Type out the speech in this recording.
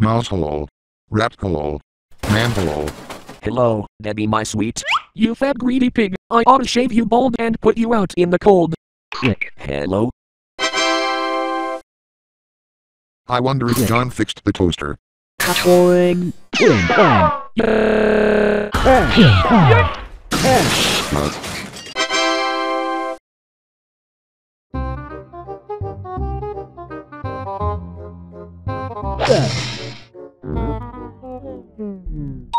Mouse hello. Rat hello. Man hello. Hello, Debbie my sweet. You fat greedy pig, I ought to shave you bald and put you out in the cold. Click. Hello. I wonder if John fixed the toaster. Uh, Yeah. うん。